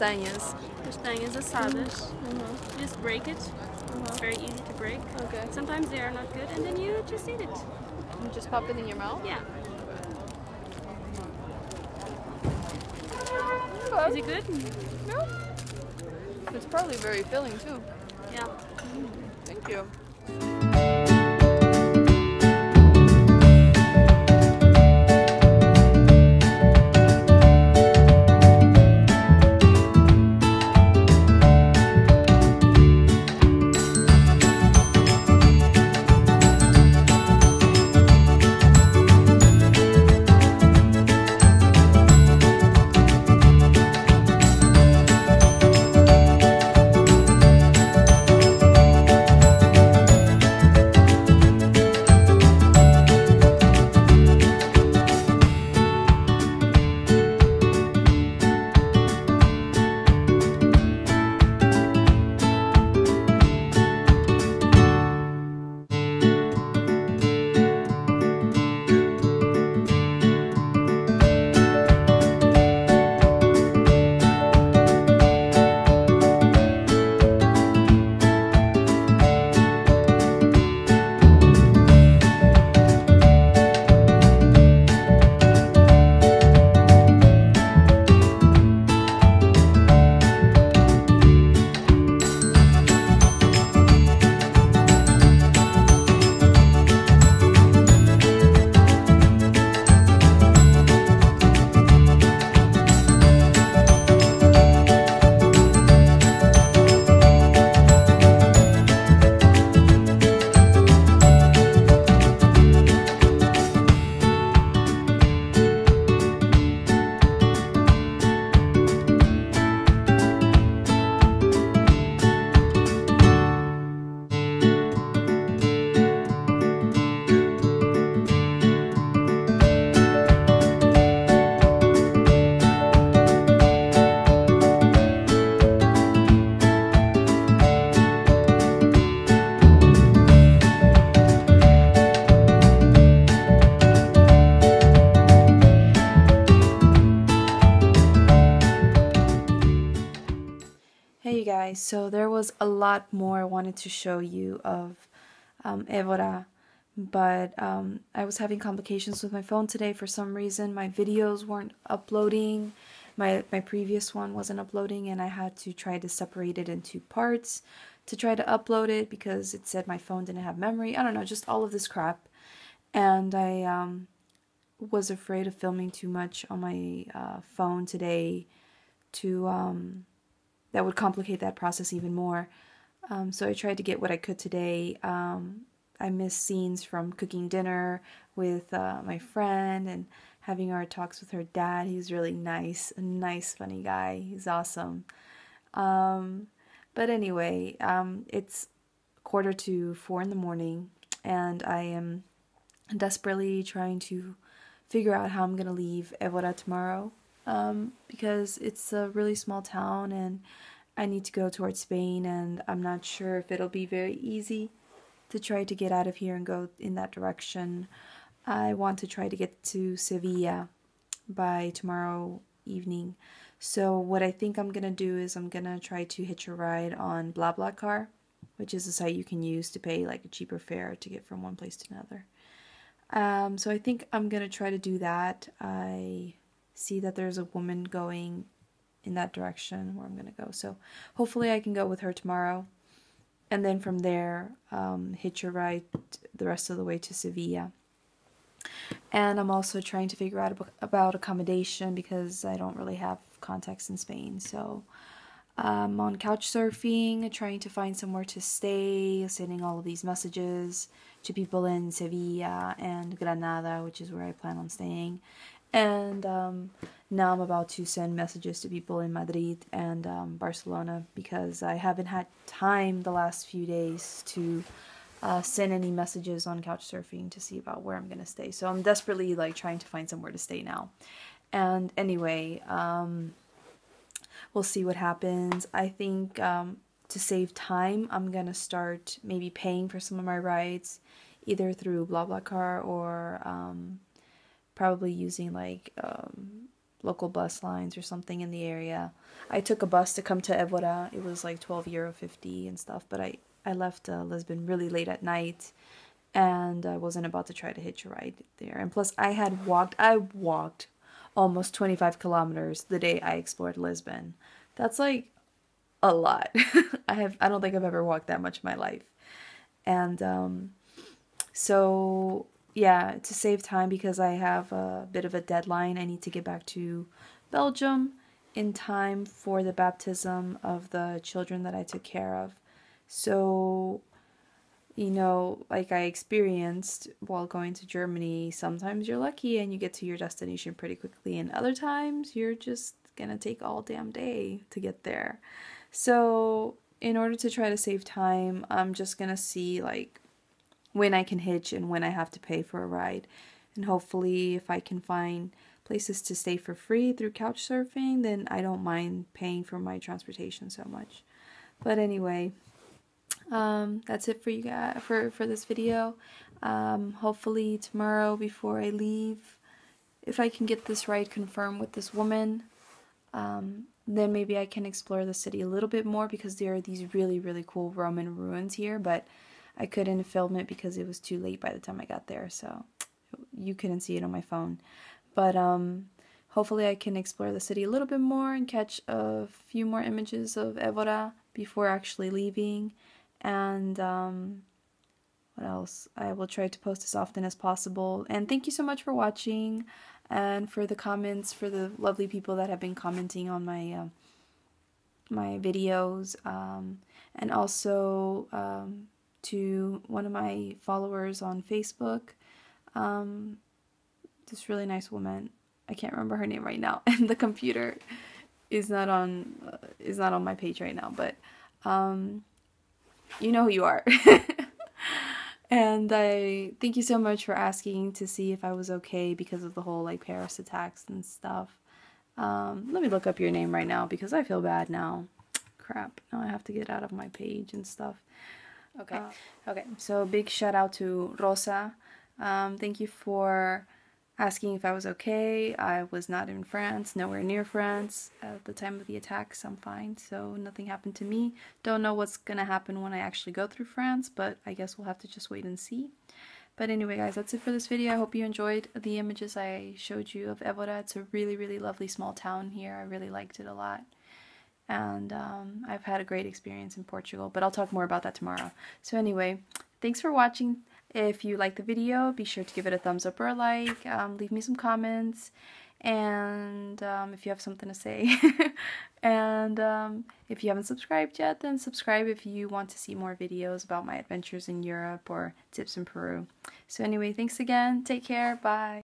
castanhas? Castanhas assadas. Mm-hmm. You just break it. It's very easy to break. Okay. Sometimes they are not good, and then you just eat it. You just pop it in your mouth? Yeah. Is it good? No. It's probably very filling too. Yeah. Thank you. Guys, so there was a lot more I wanted to show you of um, Evora, but um, I was having complications with my phone today for some reason. My videos weren't uploading, my, my previous one wasn't uploading, and I had to try to separate it into parts to try to upload it because it said my phone didn't have memory. I don't know, just all of this crap. And I um, was afraid of filming too much on my uh, phone today to um, that would complicate that process even more. Um, so I tried to get what I could today. Um, I missed scenes from cooking dinner with uh, my friend and having our talks with her dad. He's really nice, a nice, funny guy. He's awesome. Um, but anyway, um, it's quarter to four in the morning, and I am desperately trying to figure out how I'm gonna leave Evora tomorrow um, because it's a really small town and I need to go towards Spain, and I'm not sure if it'll be very easy to try to get out of here and go in that direction. I want to try to get to Sevilla by tomorrow evening. So what I think I'm gonna do is I'm gonna try to hitch a ride on BlaBlaCar, which is a site you can use to pay like a cheaper fare to get from one place to another. Um, so I think I'm gonna try to do that. I see that there's a woman going in that direction where I'm gonna go. So hopefully I can go with her tomorrow, and then from there um, hitch a ride the rest of the way to Sevilla. And I'm also trying to figure out about accommodation because I don't really have contacts in Spain. So I'm on couch surfing, trying to find somewhere to stay, sending all of these messages to people in Sevilla and Granada, which is where I plan on staying. And um, now I'm about to send messages to people in Madrid and um, Barcelona because I haven't had time the last few days to uh, send any messages on Couchsurfing to see about where I'm gonna stay. So I'm desperately like trying to find somewhere to stay now. And anyway, um, we'll see what happens. I think um, to save time, I'm gonna start maybe paying for some of my rides, either through BlaBlaCar or um, probably using like um, local bus lines or something in the area. I took a bus to come to Evora. It was like 12 euro 50 and stuff, but I I left uh, Lisbon really late at night and I wasn't about to try to hitch a ride there. And plus I had walked I walked almost 25 kilometers the day I explored Lisbon. That's like a lot. I have I don't think I've ever walked that much in my life. And um so yeah, to save time because I have a bit of a deadline, I need to get back to Belgium in time for the baptism of the children that I took care of. So, you know, like I experienced while going to Germany, sometimes you're lucky and you get to your destination pretty quickly, and other times you're just gonna take all damn day to get there. So, in order to try to save time, I'm just gonna see like when I can hitch and when I have to pay for a ride. And hopefully, if I can find places to stay for free through couch surfing, then I don't mind paying for my transportation so much. But anyway, um, that's it for you guys for for this video. Um, hopefully tomorrow before I leave, if I can get this ride confirmed with this woman, um, then maybe I can explore the city a little bit more because there are these really really cool Roman ruins here, but I couldn't film it because it was too late by the time I got there, so you couldn't see it on my phone. But um, hopefully I can explore the city a little bit more and catch a few more images of Evora before actually leaving. And um, what else? I will try to post as often as possible. And thank you so much for watching and for the comments, for the lovely people that have been commenting on my uh, my videos, um, and also um, to one of my followers on Facebook. Um, this really nice woman. I can't remember her name right now, and the computer is not on uh, is not on my page right now. But um, you know who you are. and I thank you so much for asking to see if I was okay because of the whole like Paris attacks and stuff. Um, let me look up your name right now because I feel bad now. Crap. Now I have to get out of my page and stuff. Okay. Uh, okay. So big shout out to Rosa. Um, thank you for asking if I was okay. I was not in France, nowhere near France at the time of the attacks. I'm fine, so nothing happened to me. Don't know what's gonna happen when I actually go through France, but I guess we'll have to just wait and see. But anyway, guys, that's it for this video. I hope you enjoyed the images I showed you of Evora. It's a really, really lovely small town here. I really liked it a lot and um, I've had a great experience in Portugal, but I'll talk more about that tomorrow. So anyway, thanks for watching. If you like the video, be sure to give it a thumbs up or a like, um, leave me some comments, and um, if you have something to say. and um, if you haven't subscribed yet, then subscribe if you want to see more videos about my adventures in Europe or tips in Peru. So anyway, thanks again, take care, bye.